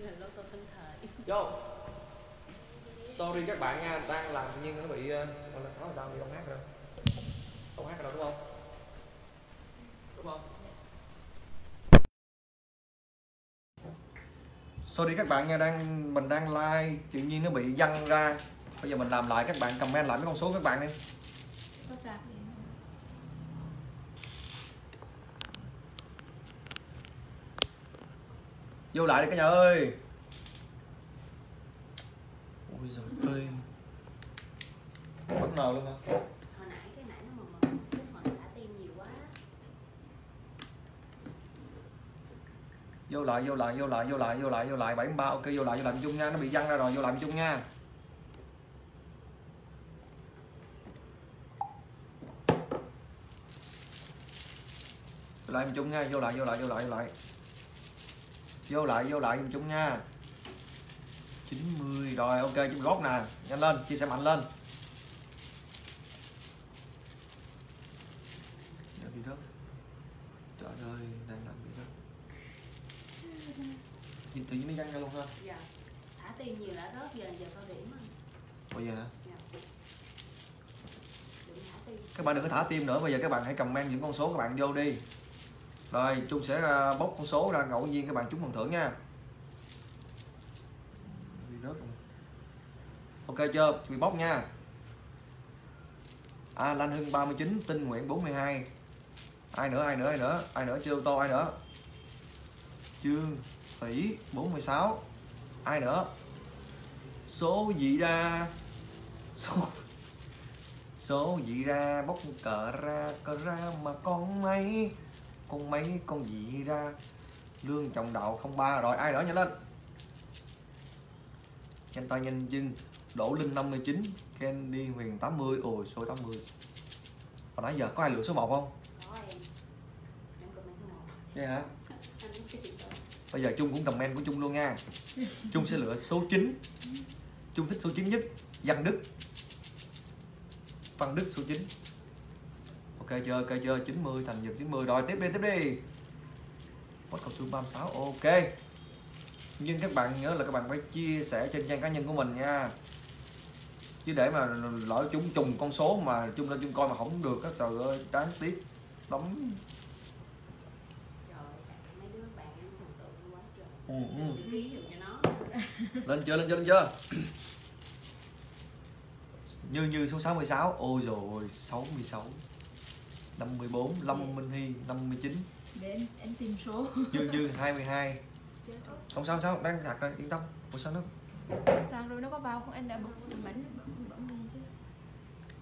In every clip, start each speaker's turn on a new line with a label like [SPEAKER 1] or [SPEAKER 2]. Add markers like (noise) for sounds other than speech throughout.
[SPEAKER 1] là lô tô thân thời
[SPEAKER 2] vô. Sorry các bạn nha, đang làm tự nhiên nó bị ờ, gọi là nó đang bị không hát rồi. Không hát rồi đúng không? Đúng không? Sorry các bạn nha, đang, mình đang like tự nhiên nó bị văng ra. Bây giờ mình làm lại các bạn, comment lại mấy con số các bạn đi
[SPEAKER 3] có sạc gì không?
[SPEAKER 2] Vô lại đi cả nhà ơi. Ôi giời ơi. Bất ngờ luôn hả?
[SPEAKER 1] Hồi nãy cái nãy nó mà mà lúc mà thả tim nhiều quá.
[SPEAKER 2] Vô lại vô lại vô lại vô lại vô lại vô lại 73 ok vô lại vô lại chung nha nó bị văng ra rồi vô lại chung nha. Vô lại chung nha vô lại vô lại vô lại vô lại vô lại vô lại chung nha. 90 rồi ok chung gót nè. Nhanh lên chia sẻ mạnh lên. Đi rớt trời ơi đang làm gì đó. Nhìn tự nhiên nó văng ra luôn ha.
[SPEAKER 1] Dạ. Thả tim nhiều đã rớt giờ giờ cao điểm rồi.
[SPEAKER 2] Bây giờ hả?
[SPEAKER 1] dạ.
[SPEAKER 2] Các bạn đừng có thả tim nữa bây giờ các bạn hãy comment những con số các bạn vô đi rồi chung sẽ ờ, bốc con số ra, ngẫu nhiên các bạn trúng phần thưởng nha. Ok chưa? Bị bốc nha. À Lan Hưng 39 Tinh Nguyễn 42 ai nữa ai nữa ai nữa? Ai nữa? Chưa ô tô, ai nữa? Trương Thủy 46 ai nữa? Số gì ra. Số số gì ra bốc cờ ra cờ ra mà con mấy con mấy con gì ra lương trọng đạo 03 rồi ai nữa nhanh lên. Nhanh tay nhanh chân Đỗ Linh 59 Candy Huyền 80 ôi số 80 hồi nãy giờ có ai lựa số 1 không?
[SPEAKER 1] Có em. Em comment số một.
[SPEAKER 2] Vậy hả? (laughs)
[SPEAKER 1] Đó
[SPEAKER 2] bây giờ Trung cũng comment của Trung luôn nha. Trung sẽ lựa số 9 Trung thích số 9 nhất Văn Đức. Văn Đức số 9 Ok chưa? Ok chưa? 90 thành nhật 90 rồi tiếp đi tiếp đi. Bắt cầu xương 36 ok. Nhưng các bạn nhớ là các bạn phải chia sẻ trên trang cá nhân của mình nha. Chứ để mà lỡ chúng trùng con số mà chung lên chung coi mà không được á trời ơi đáng tiếc. Đóng. Ừ, ừ. (laughs) lên chưa? Lên chưa? Lên chưa? Như như số 66 ôi rồi 66 54 Lâm Minh Hy 59
[SPEAKER 3] để em, em tìm số
[SPEAKER 2] Như Như 22 không sao không sao đang sạc rồi yên tâm ủa sao nó
[SPEAKER 3] sạc rồi nó có vào không em đã bật bấm bấm bấm lên chứ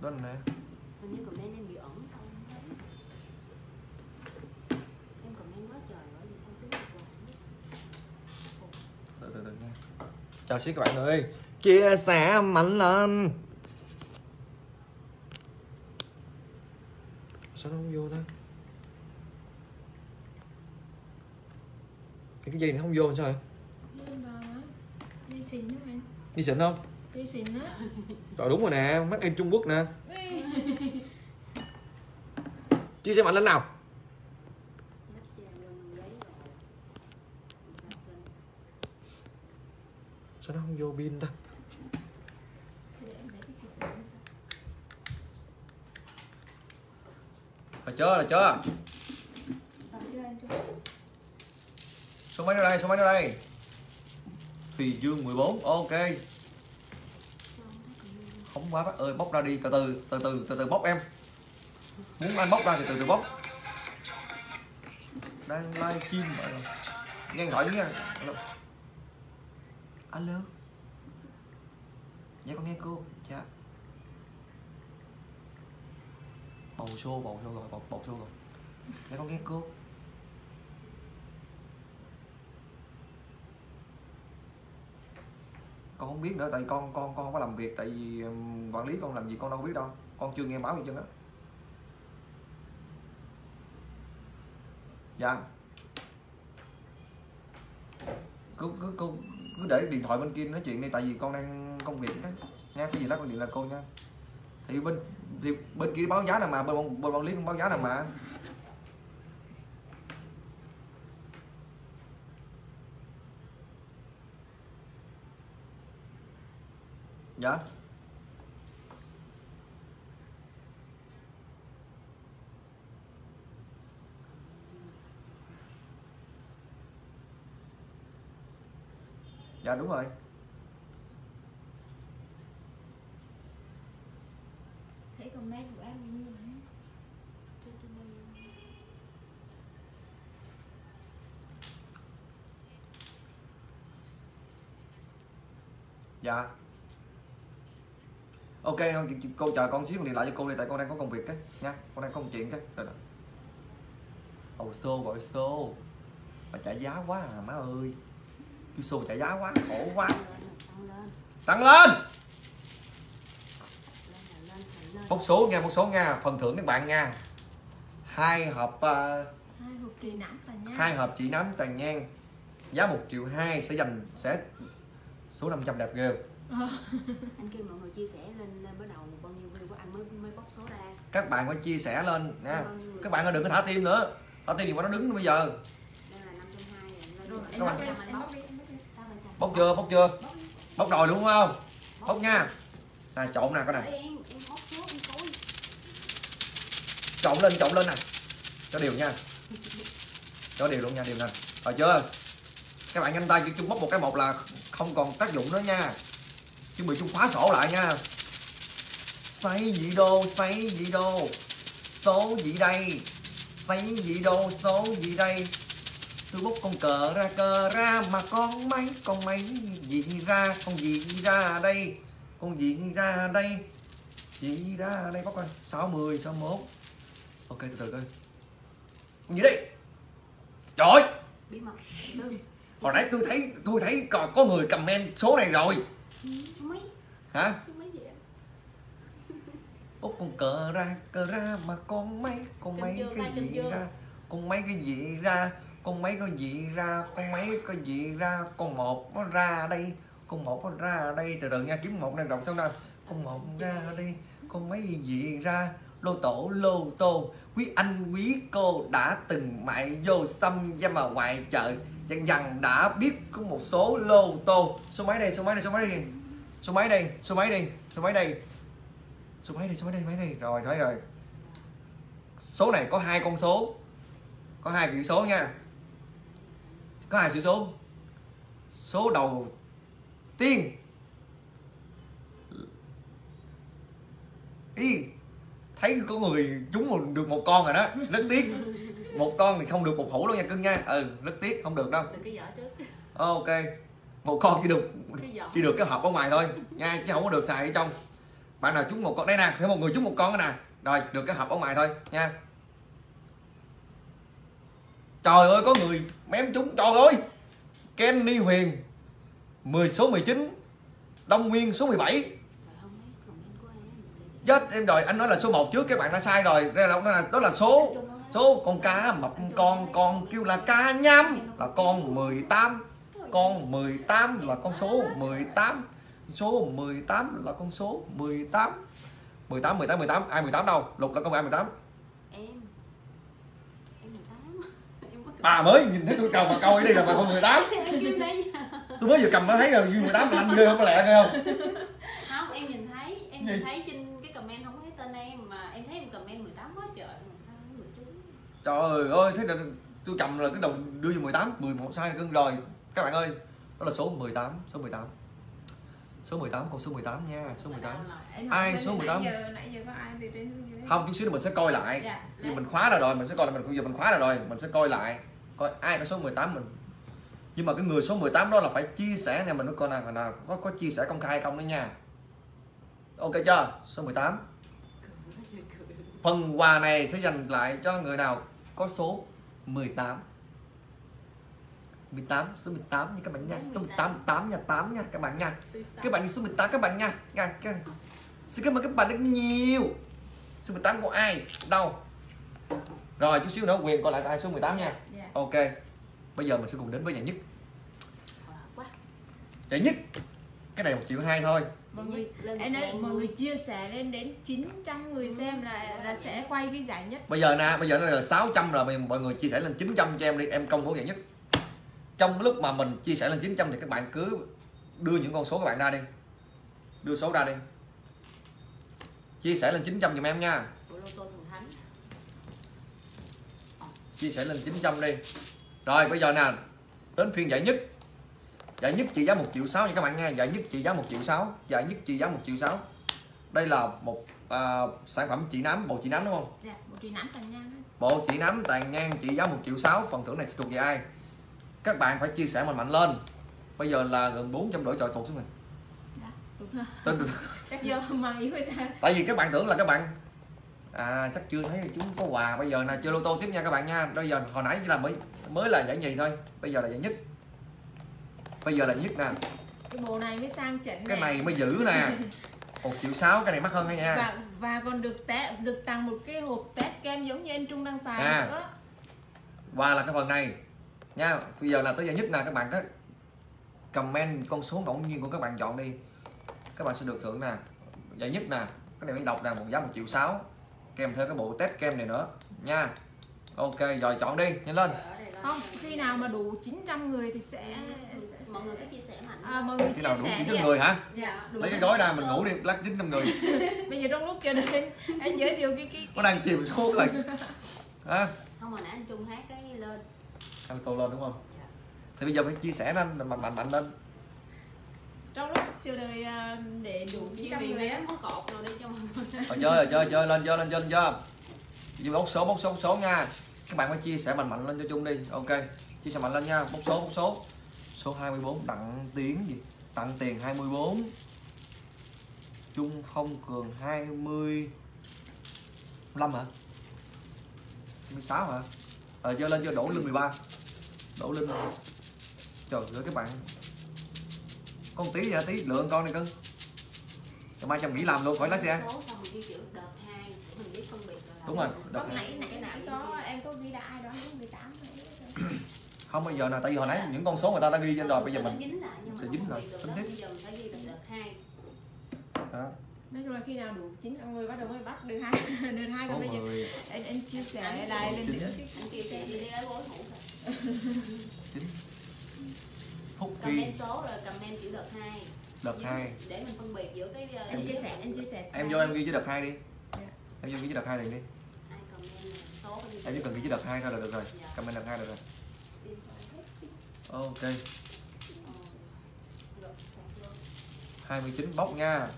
[SPEAKER 2] đó nè
[SPEAKER 1] hình như comment em bị ẩn sao em comment quá trời sao rồi
[SPEAKER 2] từ từ từ nha chào xíu các bạn ơi chia sẻ mạnh lên sao nó không vô ta? Cái dây này không vô sao vậy?
[SPEAKER 3] Đi xịn đó em
[SPEAKER 2] đi xịn không?
[SPEAKER 3] Đi xịn á
[SPEAKER 2] rồi đúng rồi nè mắt em trung quốc nè. (laughs) Chia sẻ mạnh lên nào.
[SPEAKER 1] Sao
[SPEAKER 2] nó không vô pin ta
[SPEAKER 3] Để em để cái cục này.
[SPEAKER 2] là chưa là chưa số mấy nó đây, số mấy nó đây? Thùy dương 14 ok. Không quá bác ơi, bóc ra đi, từ từ từ từ từ từ bóc em. Muốn anh bóc ra thì từ từ bóc. Đang live stream mà. Nghe điện nha. Alo alo. Dạ con nghe cô. Dạ. Bầu xô bầu xô rồi bầu, bầu xô rồi. Mấy con nghe cô con không biết nữa tại con con con không có làm việc tại vì quản lý con làm gì con đâu biết đâu. Con chưa nghe báo gì chân á. Dạ. Cứ cứ cứ cứ để điện thoại bên kia nói chuyện đi tại vì con đang công việc nhé nha cái gì đó con điện là cô nha. Thì bên thì bên kia báo giá nào mà, bên bên quản lý cũng báo giá nào mà? Dạ. Dạ đúng rồi. Dạ. Ok chị- chị- cô chờ con xíu điện lại cho cô đi tại con đang có công việc cái. Nha con đang có một chuyện cái. Rồi ồ xô gọi xô. Mà trả giá quá à má ơi. Cái xô trả giá quá khổ quá. Tăng lên! Một số nha một số nha phần thưởng các bạn nha. Hai hộp ờ,
[SPEAKER 3] hai hộp kỳ nắm và nha.
[SPEAKER 2] hai hộp chỉ nắm tàn nhang giá 1 triệu hai sẽ dành sẽ số 500 đẹp ghê
[SPEAKER 1] anh kêu mọi người chia sẻ lên lên bắt đầu bao nhiêu view của anh mới mới bóc số ra?
[SPEAKER 2] Các bạn phải chia sẻ lên nha. Các bạn đừng có thả tim nữa. Thả tim thì mà nó đứng bây giờ.
[SPEAKER 1] Đây là năm trăm hai lên
[SPEAKER 3] rồi
[SPEAKER 1] rồi
[SPEAKER 3] em
[SPEAKER 2] Các bạn-
[SPEAKER 3] đi
[SPEAKER 1] anh
[SPEAKER 3] em
[SPEAKER 1] bóc
[SPEAKER 2] chưa bóc chưa?
[SPEAKER 1] Bóc
[SPEAKER 2] bóc rồi đúng không? Bóc nha. Nè trộn nè cái này trộn lên trộn lên nè. Cho đều nha. (laughs) Cho đều luôn nha đều nè. Rồi chưa? Các bạn nhanh tay chỉ chung bóc một cái một là không còn tác dụng nữa nha. Chuẩn bị chung khóa sổ lại nha. Xây gì đô xây gì đô. Số gì đây. Xây gì đô số gì đây. Tôi bốc con cờ ra cờ ra mà con mấy con mấy gì ra con gì ra đây. Con gì ra đây. Dị ra đây bóc coi 60 61 ok từ từ coi. Con gì đây? Trời ơi,
[SPEAKER 1] bí mật. Đừng
[SPEAKER 2] hồi nãy tôi thấy tôi thấy có, có người comment số này rồi. Hả? Bốc (laughs) con cờ ra cờ ra mà con mấy con mấy cái gì ra? Con mấy cái gì ra? Con mấy cái gì ra? Con mấy cái gì ra? Con một nó ra đây. Con một nó ra đây. Từ từ nha kiếm một này đọc xong nào. Con một ra đây. Con mấy cái gì ra? Lô tổ lô tô. Quý anh quý cô đã từng mại vô xăm ra mà ngoài chợ dần dần đã biết có một số lô tô. Số máy đây số máy đây số máy đây. Số máy đây số máy đây số máy đây. Số máy đây số mấy đây máy đây. Rồi thấy rồi. Số này có hai con số. Có hai chữ số nha. Có hai chữ số. Số đầu tiên. Ý thấy có người trúng một, được một con rồi đó. Rất tiếc một con thì không được một hũ đâu nha cưng nha. Ừ rất tiếc không được đâu.
[SPEAKER 1] Đừng cái vỏ trước.
[SPEAKER 2] Ok. Một con chỉ được chỉ được cái hộp ở ngoài thôi. Nha chứ không có được xài ở trong. Bạn nào trúng một con đây nè thêm một người trúng một con nè. Rồi được cái hộp ở ngoài thôi nha. Trời ơi có người mém trúng trời ơi. Kenny Huyền 10 số 19 Đông Nguyên số 17
[SPEAKER 1] Trời không mấy comment của em.
[SPEAKER 2] Chết em rồi anh nói là số 1 trước các bạn đã sai rồi. Đây là đó là, đó là số số con cá mập con con kêu là cá nhâm là con 18 con 18 là con số 18 số 18 là con số 18 18 18 18 ai 18 đâu? Lục là con ai 18
[SPEAKER 1] em. Em 18 (laughs) em có
[SPEAKER 2] bà mới nhìn thấy tôi cầm mà coi đi là bà con 18 (laughs)
[SPEAKER 1] em kêu đây
[SPEAKER 2] tôi mới vừa cầm nó thấy ghi 18 là anh ghê không? Có lẹ ghê không?
[SPEAKER 1] Không em nhìn thấy em nhìn thấy trên cái comment không thấy tên em mà em thấy em comment 18 quá trời mà sao nó 19
[SPEAKER 2] trời ơi thế là tôi cầm là cái đầu đưa vô 18 11 sai cưng rồi. Các bạn ơi đó là số 18 số 18 số 18 con số 18 nha số 18
[SPEAKER 3] Em
[SPEAKER 2] Ai số
[SPEAKER 3] nãy
[SPEAKER 2] 18?
[SPEAKER 3] giờ nãy giờ có ai từ trên xuống dưới?
[SPEAKER 2] Không chút xíu mình sẽ coi lại.
[SPEAKER 3] Dạ
[SPEAKER 2] vì mình khóa ra rồi mình sẽ coi là mình giờ mình khóa ra rồi mình sẽ coi lại. Coi ai có số 18 mình. Nhưng mà cái người số 18 đó là phải chia sẻ nha mình mới coi nào nào có có chia sẻ công khai không đó nha. Ok chưa? Số 18 phần quà này sẽ dành lại cho người nào có số 18 18 số 18 nha các bạn nha. Số 18 8 nha 8 nha các bạn nha. Các bạn đi số 18 các bạn nha. Nha các- xin cảm ơn các bạn rất nhiều. Số 18 của ai? Đâu? Rồi chút xíu nữa quyền coi lại ai số 18 nha.
[SPEAKER 3] Dạ.
[SPEAKER 2] Ok. Bây giờ mình sẽ cùng đến với giải nhất. Giải nhất cái này một triệu hai thôi
[SPEAKER 3] mọi người em nói
[SPEAKER 1] 1.000
[SPEAKER 3] mọi người chia sẻ lên đến 900 người xem là là sẽ quay cái giải nhất.
[SPEAKER 2] Bây giờ nè bây giờ nó là 600 là mọi- mọi người chia sẻ lên 900 cho em đi em công bố giải nhất. Trong lúc mà mình chia sẻ lên 900 thì các bạn cứ đưa những con số các bạn ra đi. Đưa số ra đi. Chia sẻ lên 900 giùm em nha.
[SPEAKER 1] Của lô tô thần thánh.
[SPEAKER 2] Chia sẻ lên 900 đi. Rồi bây giờ nè đến phiên giải nhất giải nhất trị giá 1 triệu 6 nha các bạn nha giải nhất trị giá 1 triệu 6 giải nhất trị giá 1 triệu 6 đây là một à, sản phẩm chỉ nắm bộ chỉ nắm đúng không?
[SPEAKER 3] Dạ một tàn
[SPEAKER 2] bộ chỉ nắm tàn nhang trị giá 1 triệu 6 phần thưởng này sẽ thuộc về ai? Các bạn phải chia sẻ mạnh mạnh lên. Bây giờ là gần 400 đổi trọi tụt xuống rồi.
[SPEAKER 3] Dạ (laughs) chắc do yếu hay sao?
[SPEAKER 2] Tại vì các bạn tưởng là các bạn à chắc chưa thấy chúng có quà. Bây giờ là chơi lô tô tiếp nha các bạn nha. Bây giờ hồi nãy chỉ là mới mới là giải nhì thôi. Bây giờ là giải nhất bây giờ là nhất nè.
[SPEAKER 3] Cái bộ này mới sang chỉnh
[SPEAKER 2] cái này mới giữ nè. (laughs) Một triệu sáu cái này mắc hơn hay nha?
[SPEAKER 3] Và và còn được té được tặng một cái hộp test kem giống như anh Trung đang xài
[SPEAKER 2] À.
[SPEAKER 3] nữa.
[SPEAKER 2] Và là cái phần này. Nha bây giờ là tới giải nhất nè các bạn có comment con số ngẫu nhiên của các bạn chọn đi. Các bạn sẽ được thưởng nè. Giải nhất nè cái này mới đọc nè một giá một triệu sáu. Kèm theo cái bộ test kem này nữa. Nha. Ok rồi chọn đi nhanh lên
[SPEAKER 3] Không? Khi nào mà đủ 900 người thì sẽ, sẽ, sẽ
[SPEAKER 1] mọi người cứ chia sẻ mạnh
[SPEAKER 3] à, mọi người
[SPEAKER 2] khi
[SPEAKER 3] chia
[SPEAKER 2] nào đủ
[SPEAKER 3] sẻ
[SPEAKER 2] chín
[SPEAKER 3] đi ạ.
[SPEAKER 2] người hả?
[SPEAKER 1] Dạ
[SPEAKER 2] lấy cái gói ra mình
[SPEAKER 3] số.
[SPEAKER 2] ngủ đi lát chín năm người. (laughs)
[SPEAKER 3] Bây giờ trong lúc chờ đợi anh giới thiệu cái cái
[SPEAKER 2] nó đang chìm xuống rồi. (laughs) À,
[SPEAKER 1] không hồi nãy anh trung hát cái lên.
[SPEAKER 2] Ăn tô lên đúng không?
[SPEAKER 1] Dạ.
[SPEAKER 2] thì bây giờ phải chia sẻ lên mạnh mạnh mạnh lên.
[SPEAKER 3] Trong lúc chờ đợi à, để đủ
[SPEAKER 1] chỉ
[SPEAKER 3] 900
[SPEAKER 1] vì
[SPEAKER 3] người á.
[SPEAKER 1] mối cột rồi đi cho
[SPEAKER 2] rồi chơi rồi chơi chơi lên chơi lên chơi lên chơi. Bốc số bốc số bốc số nha các bạn phải chia sẻ mạnh mạnh lên cho chung đi. Ok chia sẻ mạnh lên nha. Bốc số bốc số. Số 24 đặng tiến gì? Tặng tiền 24 Trung không cường 25 hả? 26 hả? Rồi chơi lên chơi đổ lên 13 đổ lên trời ơi các bạn. Con tí vậy tí. Lượng con này cưng. Mai chồng nghỉ làm luôn khỏi lái xe. Đúng rồi,
[SPEAKER 1] đợt
[SPEAKER 3] nãy nãy
[SPEAKER 1] Cái nào
[SPEAKER 3] có
[SPEAKER 1] cũng
[SPEAKER 3] em có ghi là ai đó đúng 18 này
[SPEAKER 2] không bây giờ là tại vì hồi nãy những con số người ta đã ghi trên rồi bây giờ mình
[SPEAKER 1] dính lại
[SPEAKER 2] sẽ dính lại, tính tiếp.
[SPEAKER 1] bây giờ mình phải ghi từ đợt hai.
[SPEAKER 2] Đó,
[SPEAKER 3] nói chung là khi nào đủ 900 người bắt đầu mới bắt được hai (laughs) được hai còn bây giờ.
[SPEAKER 2] 10
[SPEAKER 3] anh, anh chia sẻ lại lên
[SPEAKER 2] Chín.
[SPEAKER 3] cái
[SPEAKER 1] anh kêu chị đi lấy gối ngủ (laughs)
[SPEAKER 2] chín. Ghi.
[SPEAKER 1] Comment số rồi comment chữ đợt hai.
[SPEAKER 2] Đợt hai.
[SPEAKER 1] Để mình phân biệt giữa cái ờ,
[SPEAKER 3] anh chia sẻ anh chia sẻ.
[SPEAKER 2] Em vô em ghi chữ đợt hai đi.
[SPEAKER 3] Dạ.
[SPEAKER 2] em vô ghi chữ đợt hai liền đi
[SPEAKER 1] ai comment là số phải ghi
[SPEAKER 2] em chỉ cần ghi chữ đợt hai thôi là được rồi.
[SPEAKER 1] Dạ.
[SPEAKER 2] comment đợt hai được rồi. Ok.
[SPEAKER 1] Ờ, rồi, sạc luôn.
[SPEAKER 2] 29 bóc nha.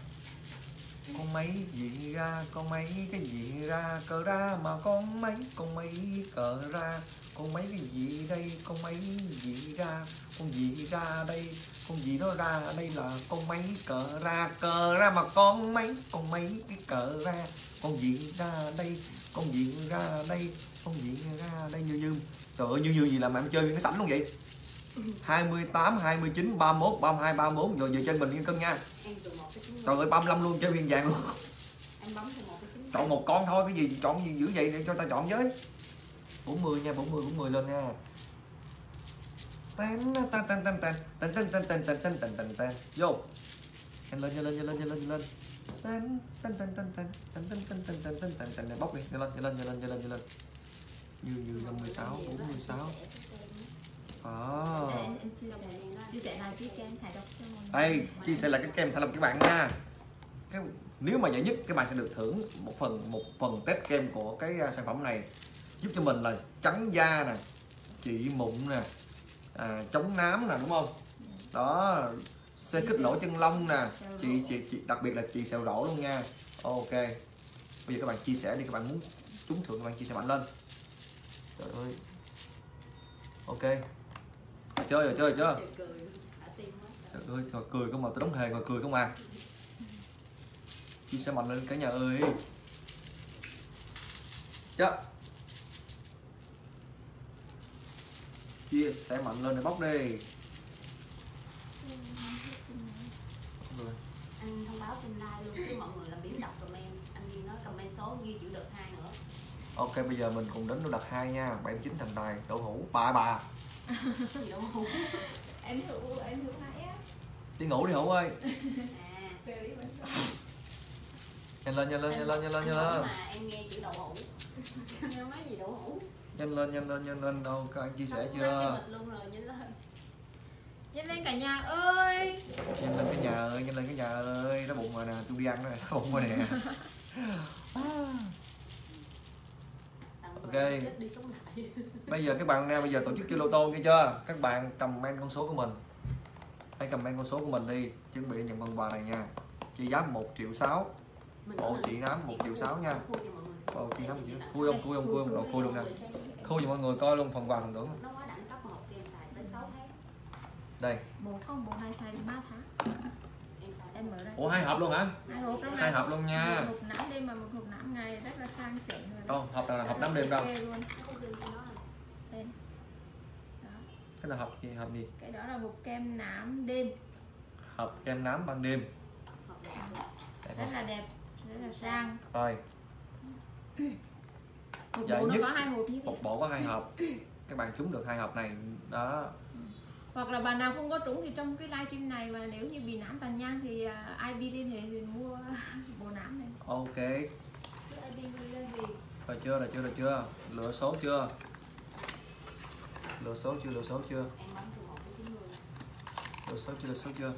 [SPEAKER 2] Con mấy gì ra con mấy cái gì ra cờ ra mà con mấy con mấy cờ ra. Con mấy cái gì đây con mấy gì ra? Con gì ra đây con gì nó ra đây là con mấy cờ ra. Cờ ra mà con mấy con mấy cái cờ ra. Con gì ra đây con gì ra đây con gì ra đây như như trời ơi như như gì làm mà em chơi nó sẵn luôn vậy 28, 29, 31, 32, 34 rồi về trên mình yên cân nha Trời ơi 35 luôn chơi viên vàng luôn
[SPEAKER 1] em bấm từ
[SPEAKER 2] Chọn một con thôi cái gì chọn gì dữ vậy để cho ta chọn với 40 nha 40 40 lên nha Tan tan tan tan tan tan tan tan tan tan tan tan Vô Nhanh lên lên nhanh lên nhanh lên nhanh lên Tan tan tan tan tan tan tan tan tan tan tan này bóc đi nhanh lên nhanh lên nhanh lên nhanh lên nhanh lên như như 56 46
[SPEAKER 3] anh,
[SPEAKER 2] à.
[SPEAKER 3] anh, sáu. chia sẻ chia sẻ lại cái kem thải độc cho mọi người
[SPEAKER 2] đây chia sẻ lại cái kem thải độc các bạn nha cái nếu mà giải nhất các bạn sẽ được thưởng một phần một phần test kem của cái sản phẩm này giúp cho mình là trắng da nè trị mụn nè à, chống nám nè đúng không đó xe kích lỗ chân lông nè. Chị, chị, chị đặc biệt là chị sẹo rỗ luôn nha. Ok. Bây giờ các bạn chia sẻ đi các bạn muốn trúng thưởng các bạn chia sẻ mạnh lên. Trời ơi. Ok. Chơi rồi chơi rồi chưa
[SPEAKER 1] Trời
[SPEAKER 2] ơi, ngồi cười không mà tôi đóng hề ngồi cười không à? Chia sẻ mạnh lên cả nhà ơi. Chứ Chia sẻ mạnh lên để bóc đi Rồi
[SPEAKER 1] anh thông báo trên live luôn chứ mọi người làm biếm đọc comment. Anh ghi nói comment số ghi chữ đợt hai nữa.
[SPEAKER 2] Ok bây giờ mình cùng đến đặt 2 nha. 79 thần tài đậu hũ bà bà.
[SPEAKER 1] Gì đâu không
[SPEAKER 3] anh hữu (laughs) anh hữu nãy á.
[SPEAKER 2] Đi ngủ đi hũ ơi. (laughs)
[SPEAKER 1] À
[SPEAKER 2] Nhanh lên nhanh lên nhanh lên nhanh lên
[SPEAKER 1] anh
[SPEAKER 2] nhanh lên.
[SPEAKER 1] mà em nghe chữ đậu hũ (laughs) em nói gì đậu hũ
[SPEAKER 2] Nhanh lên nhanh lên nhanh lên. Đâu các anh chia sẻ chưa?
[SPEAKER 1] mịch luôn rồi nhanh lên
[SPEAKER 3] nhanh lên cả nhà ơi
[SPEAKER 2] nhanh lên cái nhà ơi nhanh lên cái nhà ơi nó bụng rồi nè tôi đi ăn rồi nó bụng rồi nè Ok. bây giờ các bạn nè bây giờ tổ chức chơi lô tô nghe chưa các bạn comment con số của mình hãy comment con số của mình đi chuẩn bị nhận phần quà này nha chi giá 1 triệu 6
[SPEAKER 1] Mình
[SPEAKER 2] bộ chị nám 1 triệu 6 nha bộ chị nám 1 triệu
[SPEAKER 1] Để
[SPEAKER 2] khui không khui không khui không rồi khui luôn nè khui cho mọi người coi luôn phần quà phần thưởng
[SPEAKER 1] nó quá đẳng cấp mà học em xài tới 6 tháng
[SPEAKER 2] đây.
[SPEAKER 3] Bộ không bộ hai size 3 tháng.
[SPEAKER 1] Em xài
[SPEAKER 3] em mở ra
[SPEAKER 2] ủa hai hộp luôn hả?
[SPEAKER 3] Hai hộp trong
[SPEAKER 2] hai
[SPEAKER 3] này
[SPEAKER 2] hộp luôn nha.
[SPEAKER 3] Một hộp nắm đêm mà một hộp nắm ngày rất là sang chảnh rồi.
[SPEAKER 2] Đâu hộp nào là hộp 5 đêm đâu?
[SPEAKER 1] Nó nó.
[SPEAKER 3] Đó.
[SPEAKER 2] cái là hộp gì hộp gì?
[SPEAKER 3] Cái đó là hộp kem nám đêm.
[SPEAKER 2] Hộp kem nám ban đêm.
[SPEAKER 3] Rất là đẹp rất là sang.
[SPEAKER 2] Rồi.
[SPEAKER 3] Một
[SPEAKER 2] Dạ,
[SPEAKER 3] bộ nó
[SPEAKER 2] nhất-
[SPEAKER 3] có hai hộp như
[SPEAKER 2] một bộ có hai hộp. Các bạn trúng được hai hộp này. Đó
[SPEAKER 3] hoặc là bạn nào không có trúng thì trong cái livestream này mà nếu như bị nám tàn nhang thì à, ID liên hệ Huyền mua (laughs) bộ nám này.
[SPEAKER 2] Ok. Rồi chưa rồi chưa rồi chưa? Lựa số chưa? Lựa số chưa lựa số chưa?
[SPEAKER 1] Em bấm từ 1 tới 90
[SPEAKER 2] lựa số chưa lựa số chưa?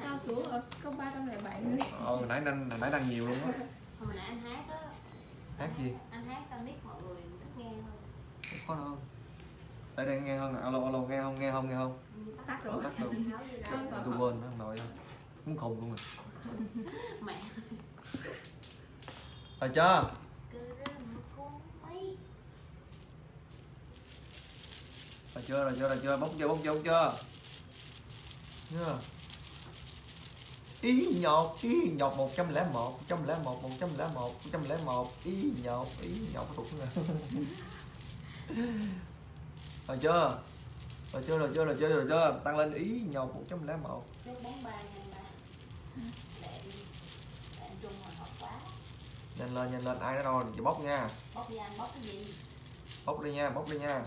[SPEAKER 3] Sao xuống ở có 307 người?
[SPEAKER 2] Ờ hồi nãy hồi nãy đăng nhiều luôn á.
[SPEAKER 1] Hồi nãy anh hát á.
[SPEAKER 2] Hát gì?
[SPEAKER 1] Anh hát tao biết mọi người thích nghe
[SPEAKER 2] không có đâu đây đây nghe không alo alo nghe không? Nghe không nghe không?
[SPEAKER 3] Tắt
[SPEAKER 2] Ờ,
[SPEAKER 3] rồi.
[SPEAKER 2] Tắt.
[SPEAKER 3] Không có.
[SPEAKER 2] tôi quên nó nội muốn khùng luôn rồi. (laughs)
[SPEAKER 1] Mẹ.
[SPEAKER 2] Rồi chưa?
[SPEAKER 1] Con mấy
[SPEAKER 2] rồi chưa rồi chưa rồi chưa? Bốc chưa bốc chưa bốc chưa chưa? Ý nhột ý nhột 101 101 101 101 ý nhột ý nhột thuộc nữa (laughs) rồi chưa? Rồi chưa rồi chưa rồi chưa rồi chưa? Tăng lên ý nhột 101
[SPEAKER 1] chốt bóng ba nhanh
[SPEAKER 2] lên nhanh lên. Ai đó đâu thì bốc nha.
[SPEAKER 1] Bóc anh bóc cái gì?
[SPEAKER 2] Bốc đi nha bốc đi nha.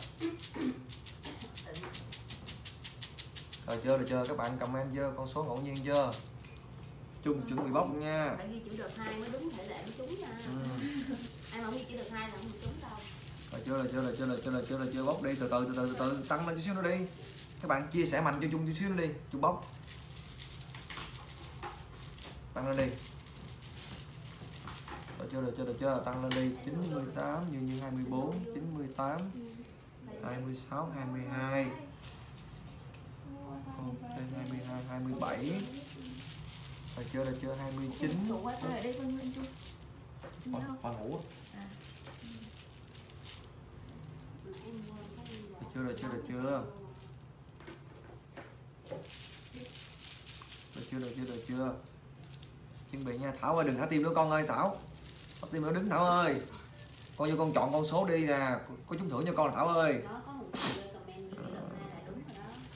[SPEAKER 2] Rồi chưa rồi chưa? Các bạn comment chưa con số ngẫu nhiên chưa? Chung chuẩn bị bốc nha.
[SPEAKER 1] Phải ghi chữ đợt hai mới đúng thể lệ mới trúng nha.
[SPEAKER 2] Ừ.
[SPEAKER 1] ai mà không ghi chữ đợt hai là không được trúng đâu
[SPEAKER 2] rồi chưa rồi chưa rồi chưa rồi chưa rồi chưa rồi chưa bốc đi từ từ từ từ từ từ. Tăng lên chút xíu nữa đi. Các bạn chia sẻ mạnh cho chung chút xíu nữa đi. Chung bốc tăng lên đi. Rồi chưa rồi chưa rồi chưa tăng lên đi. 98 như như 24 98 26 22 ok 22 27 rồi chưa rồi chưa 29
[SPEAKER 3] Bộ wifi ở đây con Nguyên Trung Nhớ không?
[SPEAKER 2] Khoan ngủ á.
[SPEAKER 3] À.
[SPEAKER 1] em quên gì
[SPEAKER 2] Được chưa rồi chưa. Chưa được chưa được chưa được chưa. Chuẩn bị nha. Thảo ơi đừng thả tim nữa con ơi thảo. Thả tim nữa đứng thảo ơi. Con cho con chọn con số đi nè. Có- trúng thưởng cho con thảo ơi.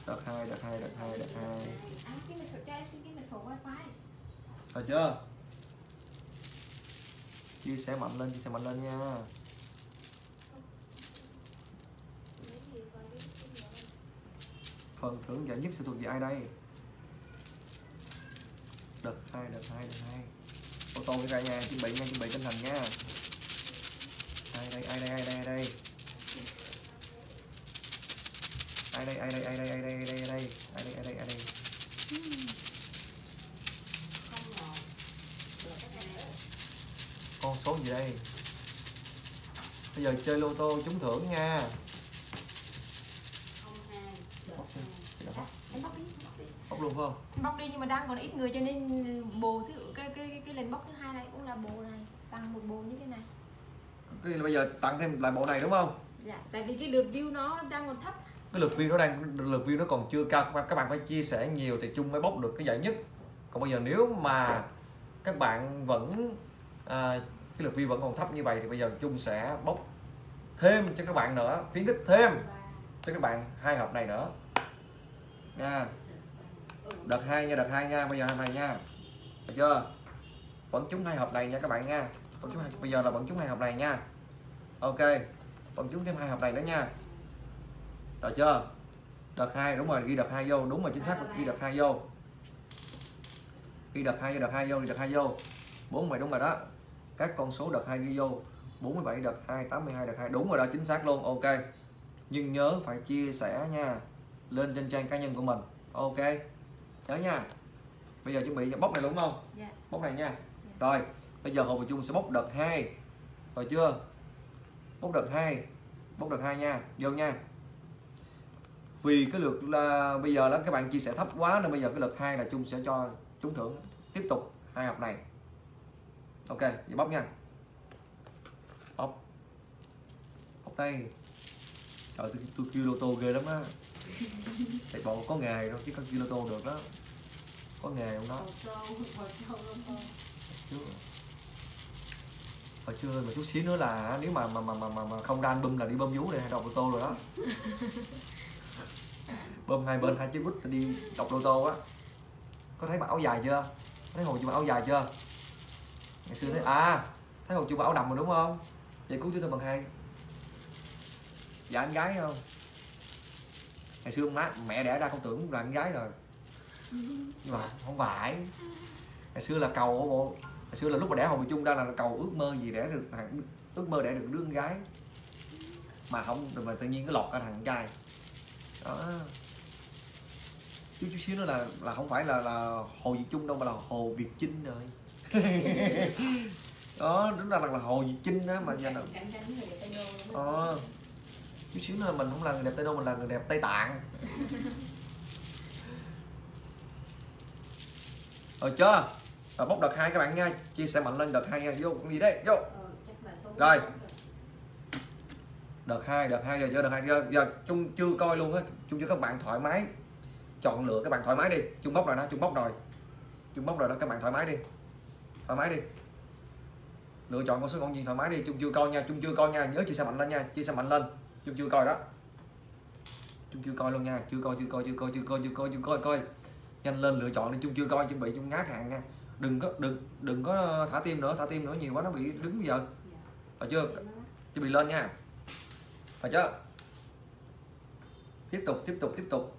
[SPEAKER 1] Đợt hai
[SPEAKER 2] đợt hai đợt hai đợt hai
[SPEAKER 3] À,
[SPEAKER 2] rồi chưa? Chia sẻ mạnh lên chia sẻ mạnh lên nha phần thưởng giải nhất sẽ thuộc về ai đây đợt hai đợt hai đợt hai ô tô ra nha chuẩn bị nha chuẩn bị tinh thần nha ai đây ai đây ai đây ai đây ai đây ai đây ai đây ai đây ai đây ai đây ai đây ai đây ai đây con số gì đây bây giờ chơi lô tô trúng thưởng nha bóc phải không
[SPEAKER 3] bóc đi nhưng mà đang còn ít người cho nên bồ thứ cái cái cái, cái lần bóc thứ hai này cũng là bồ này tăng một bồ như thế này.
[SPEAKER 2] Cái bây giờ tặng thêm lại bộ này đúng không?
[SPEAKER 3] Dạ tại vì cái lượt view nó đang còn thấp.
[SPEAKER 2] Cái lượt view nó đang lượt view nó còn chưa cao các bạn- phải chia sẻ nhiều thì chung mới bốc được cái giải nhất. Còn bây giờ nếu mà các bạn vẫn à, cái lượt view vẫn còn thấp như vậy thì bây giờ chung sẽ bốc thêm cho các bạn nữa khuyến khích thêm cho các bạn hai hộp này nữa. Nha đợt hai nha đợt hai nha bây giờ hộp này nha. Được chưa? Vẫn trúng hai hộp này nha các bạn nha. Vẫn trúng hai, bây giờ là vẫn trúng hai hộp này nha. Ok vẫn trúng thêm hai hộp này nữa nha. Được chưa? Đợt hai đúng rồi ghi đợt hai vô đúng rồi chính xác ghi đợt hai vô. Ghi đợt hai vô đợt hai vô ghi đợt hai vô. Bốn mày đúng rồi đó. Các con số đợt hai ghi vô 47 đợt 2 82 đợt 2 đúng rồi đó chính xác luôn ok. Nhưng nhớ phải chia sẻ nha lên trên trang cá nhân của mình ok nhớ nha. Bây giờ chuẩn bị bóc này đúng không?
[SPEAKER 3] Dạ.
[SPEAKER 2] Bóc này nha. Rồi bây giờ hồ và chung sẽ bóc đợt 2 rồi chưa? Bóc đợt 2 bóc đợt 2 nha. Vô nha. Vì cái lượt là bây giờ là các bạn chia sẻ thấp quá nên bây giờ cái lượt 2 là chung sẽ cho trúng thưởng tiếp tục hai học này. Ok vậy bóc nha. Bóc. Bóc đây. Trời tôi, tôi kêu lô tô ghê lắm á thầy bộ có nghề đâu chứ con kêu lô tô được đó. Có nghề không đó? Chưa hồi chưa mà chút xíu nữa là nếu mà mà mà mà, mà, mà không ra album là đi bơm vú này hay đọc lô tô rồi đó. (laughs) Bơm hai bên hai chiếc bút đi đọc lô tô á. Có thấy mặc áo dài chưa? Thấy hồ chưa mặc áo dài chưa? Ngày xưa thấy à thấy hồ chưa mặc áo đầm rồi đúng không? Vậy cứu chú tôi bằng hai. Dạ anh gái không ngày xưa má mẹ đẻ ra không tưởng là anh gái rồi. Nhưng mà không phải. Ngày xưa là cầu bộ ngày xưa là lúc mà đẻ hồng Bùi chung ra là cầu ước mơ gì đẻ được thằng ước mơ đẻ được đứa con gái. Mà không mà tự nhiên nó lọt ra thằng trai. Đó. Chút chút xíu nữa là là không phải là là hồ Việt Trung đâu mà là hồ Việt Trinh rồi. (laughs) Đó đúng là là, là hồ Việt Trinh đó mà
[SPEAKER 1] luôn á.
[SPEAKER 2] ờ chút xíu nữa mình không là người đẹp Tây Đô mình là người đẹp Tây Tạng. Rồi chưa? Rồi bóc đợt hai các bạn nha. Chia sẻ mạnh lên đợt hai nha. Vô con gì đấy? Vô.
[SPEAKER 1] Ờ,
[SPEAKER 2] Rồi. đợt hai đợt hai giờ chưa đợt hai. Giờ giờ chung chưa coi luôn á. Chung chưa các bạn thoải mái. Chọn lựa các bạn thoải mái đi. Chung bóc rồi đó chung bóc rồi. Chung bóc rồi đó các bạn thoải mái đi. Thoải mái đi. Lựa chọn con số con gì thoải mái đi. Chung chưa coi nha chung chưa coi nha. Nhớ chia sẻ mạnh lên nha. Chia sẻ mạnh lên chung chưa coi đó. Chung chưa coi luôn nha. Chưa coi chưa coi chưa coi chưa coi chưa coi chưa coi coi. Nhanh lên lựa chọn đi. Chung chưa coi, chuẩn bị chung ngát hàng nha. Đừng có, đừng đừng có thả tim nữa. Thả tim nữa nhiều quá nó bị đứng bây giờ. Phải chưa? Chuẩn bị lên nha. Phải chưa? Tiếp tục tiếp tục tiếp tục.